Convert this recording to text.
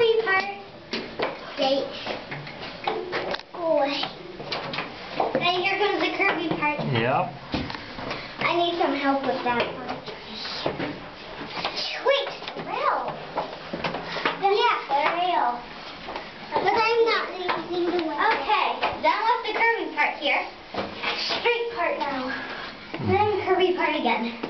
curvy part. Wait. Boy. Then here comes the curvy part. Yep. I need some help with that one. Wait, rail. Yeah, the rail. But I'm not using the way. Okay, done with the curvy part here. Straight part now. Then curvy part again.